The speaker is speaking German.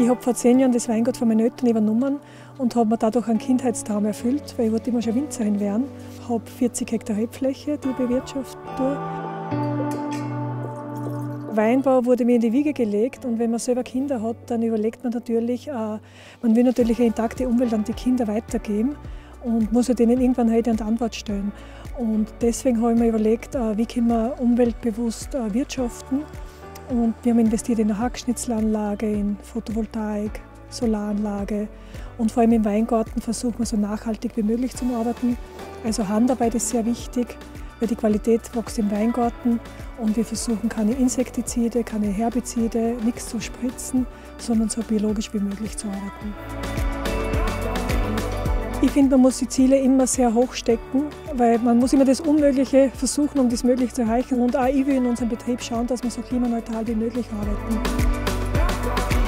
Ich habe vor zehn Jahren das Weingut von meinen Eltern übernommen und habe mir dadurch einen Kindheitstraum erfüllt, weil ich wollte immer schon Winzerin werden. Ich habe 40 Hektar Rebfläche, die ich bewirtschaften tue. Weinbau wurde mir in die Wiege gelegt und wenn man selber Kinder hat, dann überlegt man natürlich, äh, man will natürlich eine intakte Umwelt an die Kinder weitergeben und muss ja denen irgendwann Rede und Antwort stellen. Und deswegen habe ich mir überlegt, äh, wie können wir umweltbewusst äh, wirtschaften. Und wir haben investiert in eine Hackschnitzelanlage, in Photovoltaik, Solaranlage und vor allem im Weingarten versuchen wir so nachhaltig wie möglich zu arbeiten. Also Handarbeit ist sehr wichtig, weil die Qualität wächst im Weingarten und wir versuchen keine Insektizide, keine Herbizide, nichts zu spritzen, sondern so biologisch wie möglich zu arbeiten. Ich finde, man muss die Ziele immer sehr hoch stecken, weil man muss immer das Unmögliche versuchen, um das Mögliche zu erreichen. Und auch ich will in unserem Betrieb schauen, dass wir so klimaneutral wie möglich arbeiten.